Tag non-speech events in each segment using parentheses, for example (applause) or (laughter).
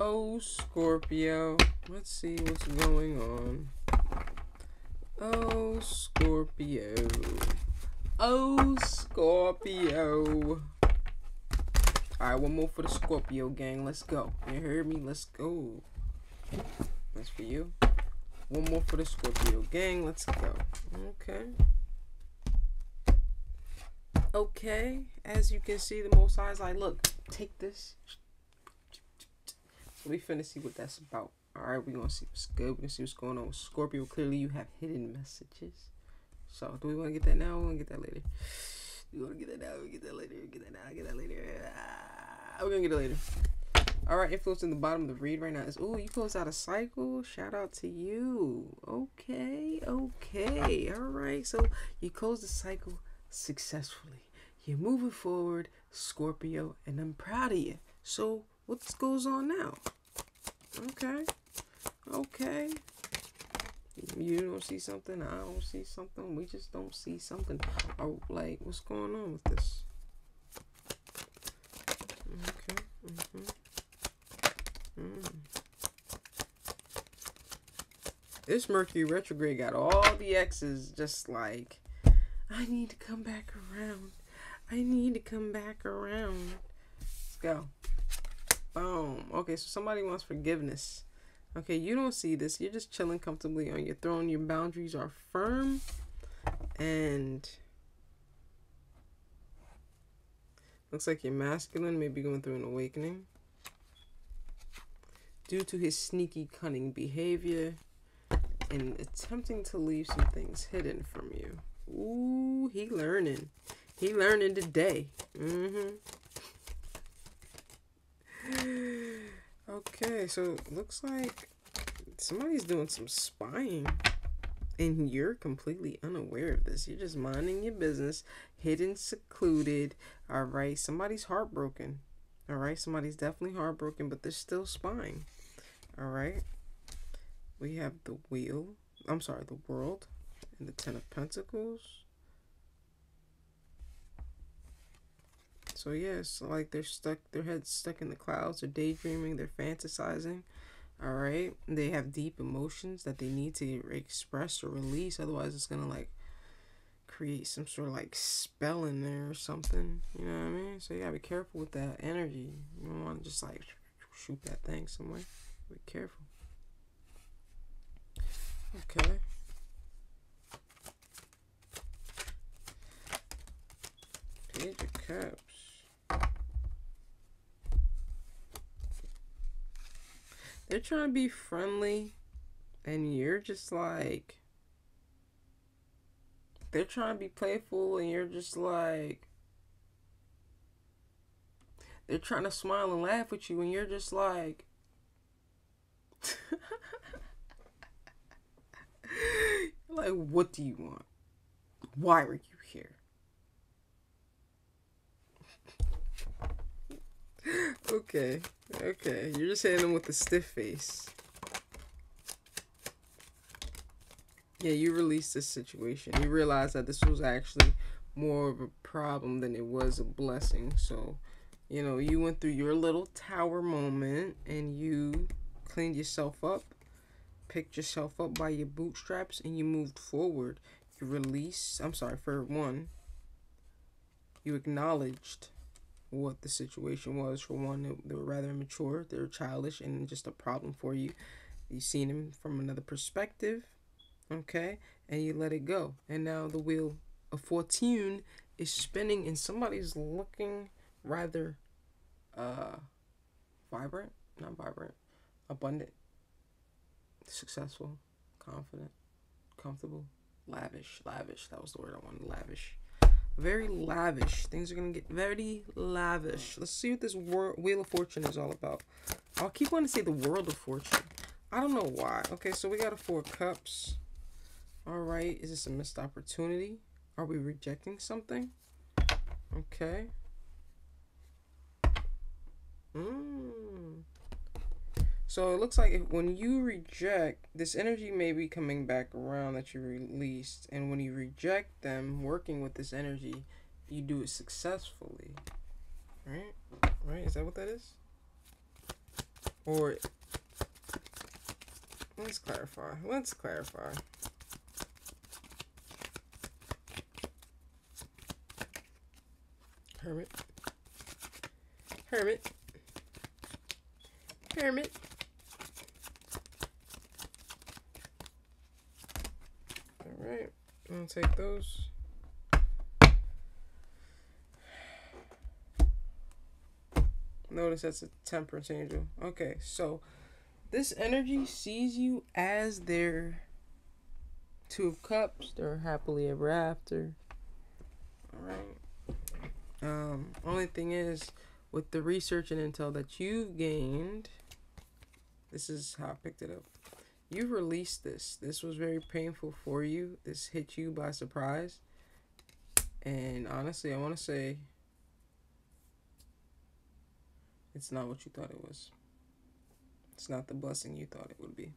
Oh, Scorpio. Let's see what's going on. Oh, Scorpio. Oh, Scorpio. Alright, one more for the Scorpio gang. Let's go. You heard me? Let's go. That's for you. One more for the Scorpio gang. Let's go. Okay. Okay. As you can see, the most eyes like, look, take this. We finna see what that's about. Alright, we're gonna see what's good. We're gonna see what's going on with Scorpio. Clearly, you have hidden messages. So, do we want to get that now? We're gonna get that later. We want to get that now. We get that later. We get that now. Get that later. Ah, we're gonna get it later. All right, influence in the bottom of the read right now is oh, you closed out a cycle. Shout out to you. Okay, okay, all right. So you closed the cycle successfully. You're moving forward, Scorpio, and I'm proud of you. So what goes on now? Okay, okay. You don't see something. I don't see something. We just don't see something. Or like, what's going on with this? Okay. Mm-hmm. Mm. This Mercury retrograde got all the X's just like, I need to come back around. I need to come back around. Let's go. Boom. Okay, so somebody wants forgiveness. Okay, you don't see this. You're just chilling comfortably on your throne. Your boundaries are firm. And looks like your masculine may be going through an awakening due to his sneaky, cunning behavior and attempting to leave some things hidden from you. Ooh, he learning. He learning today. Mm-hmm. Okay, so looks like somebody's doing some spying. And you're completely unaware of this. You're just minding your business, hidden, secluded. All right, somebody's heartbroken. All right, somebody's definitely heartbroken, but they're still spying. All right. We have the wheel. I'm sorry, the world and the Ten of Pentacles. So yes, yeah, like they're stuck, their heads stuck in the clouds. They're daydreaming. They're fantasizing. All right. They have deep emotions that they need to express or release. Otherwise, it's gonna like create some sort of like spell in there or something. You know what I mean? So you gotta be careful with that energy. You don't want to just like shoot that thing somewhere. Be careful. Okay. Page of Cups. They're trying to be friendly, and you're just like. They're trying to be playful, and you're just like. They're trying to smile and laugh with you, and you're just like. (laughs) like, what do you want? Why are you here? Okay, okay. You're just hitting them with a stiff face. Yeah, you released this situation. You realized that this was actually more of a problem than it was a blessing. So, you know, you went through your little tower moment and you cleaned yourself up, picked yourself up by your bootstraps, and you moved forward. You released, I'm sorry, for one, you acknowledged what the situation was. For one, they were rather immature, they were childish, and just a problem for you. You've seen them from another perspective, okay, and you let it go. And now the wheel of fortune is spinning, and somebody's looking rather uh vibrant, not vibrant, abundant, successful, confident, comfortable, lavish. Lavish. That was the word I wanted. Lavish. Very lavish. Things are gonna get very lavish. Let's see what this Wheel of Fortune is all about. I'll keep wanting to say the World of Fortune. I don't know why. Okay, so we got a Four Cups. All right. Is this a missed opportunity? Are we rejecting something? Okay. Mmm. So it looks like when you reject, this energy may be coming back around that you released. And when you reject them, working with this energy, you do it successfully. Right? Right? Is that what that is? Or let's clarify. Let's clarify. Hermit. Hermit. Hermit. Alright, Take those. Notice that's a temperance angel. Okay, so this energy sees you as their two of cups. They're happily ever after. Alright. Um, only thing is, with the research and intel that you've gained, this is how I picked it up. You released this. This was very painful for you. This hit you by surprise. And honestly, I want to say it's not what you thought it was. It's not the blessing you thought it would be.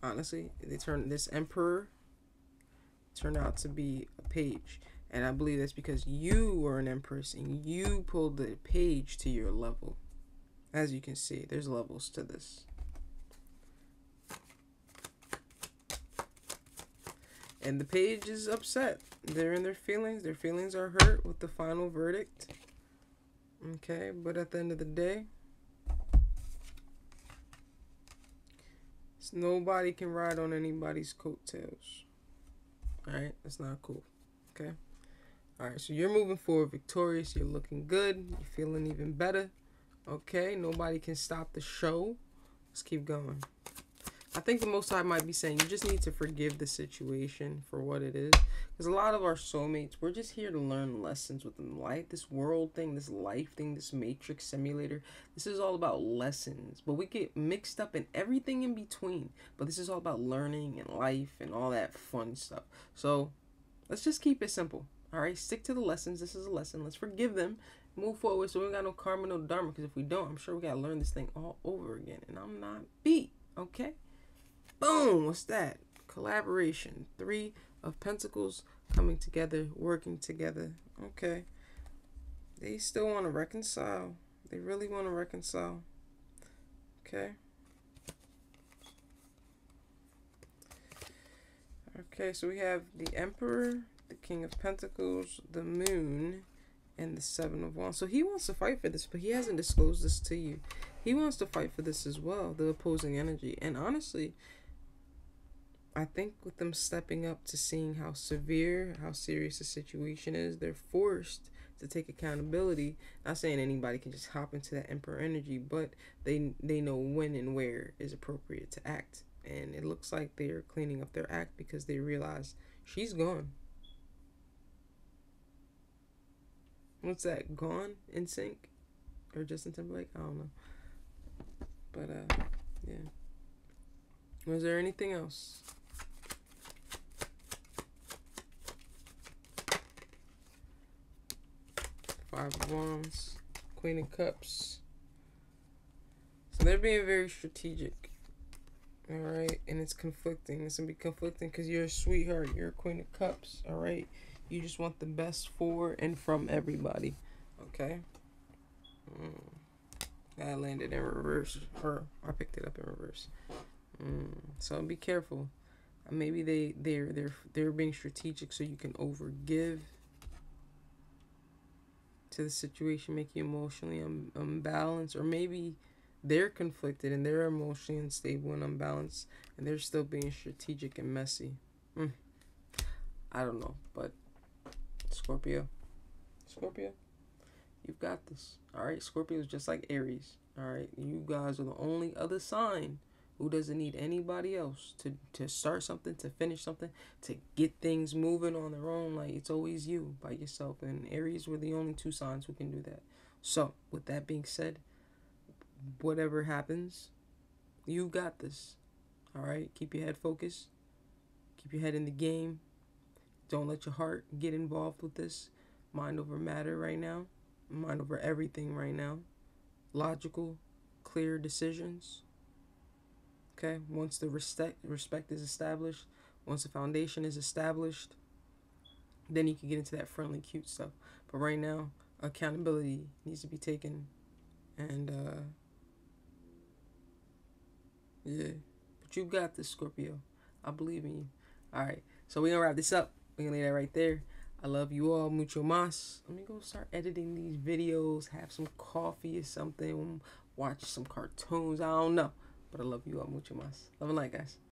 Honestly, they turned this emperor turned out to be a page. And I believe that's because you were an empress and you pulled the page to your level. As you can see, there's levels to this. And the page is upset. They're in their feelings. Their feelings are hurt with the final verdict. Okay, but at the end of the day, nobody can ride on anybody's coattails. Alright, that's not cool. Okay. Alright, so you're moving forward victorious. You're looking good. You're feeling even better. Okay, nobody can stop the show. Let's keep going. I think the Most High might be saying you just need to forgive the situation for what it is. Because a lot of our soulmates, we're just here to learn lessons within life. This world thing, this life thing, this matrix simulator, this is all about lessons. But we get mixed up in everything in between. But this is all about learning and life and all that fun stuff. So let's just keep it simple. All right, stick to the lessons. This is a lesson. Let's forgive them. Move forward so we got no karma, no dharma. Because if we don't, I'm sure we got to learn this thing all over again. And I'm not beat. Okay? Boom. What's that? Collaboration. Three of Pentacles coming together, working together. Okay. They still want to reconcile. They really want to reconcile. Okay. Okay, so we have the Emperor, the King of Pentacles, the Moon, and the Seven of Wands. So he wants to fight for this, but he hasn't disclosed this to you. He wants to fight for this as well, the opposing energy. And honestly, I think with them stepping up to seeing how severe, how serious the situation is, they're forced to take accountability. Not saying anybody can just hop into that emperor energy, but they they know when and where is appropriate to act. And it looks like they're cleaning up their act because they realize she's gone. What's that? Gone in sync, Or Justin Timberlake? I don't know. But uh yeah. Was there anything else? Five of Wands, Queen of Cups. So they're being very strategic. Alright, and it's conflicting. It's gonna be conflicting because you're a sweetheart. You're a Queen of Cups. Alright, you just want the best for and from everybody. Okay. Mm. I landed in reverse, or I picked it up in reverse. Mm. So be careful. Maybe they they're they're they're being strategic so you can overgive to the situation, make you emotionally un- unbalanced, or maybe they're conflicted and they're emotionally unstable and unbalanced, and they're still being strategic and messy. Mm. I don't know, but Scorpio, Scorpio, you've got this. All right, Scorpio is just like Aries. All right, you guys are the only other sign who doesn't need anybody else to, to start something, to finish something, to get things moving on their own. Like it's always you by yourself. And Aries were the only two signs who can do that. So, with that being said, whatever happens, you've got this. All right? Keep your head focused. Keep your head in the game. Don't let your heart get involved with this. Mind over matter right now. Mind over everything right now. Logical, clear decisions Okay, once the respect respect is established, once the foundation is established, then you can get into that friendly, cute stuff. But right now, accountability needs to be taken And uh yeah. But you got this, Scorpio. I believe in you. Alright. So we're gonna wrap this up. We're gonna leave that right there. I love you all. Mucho mas. Let me go start editing these videos, have some coffee or something, watch some cartoons. I don't know. But I love you all. Mucho mas. Love and light, guys.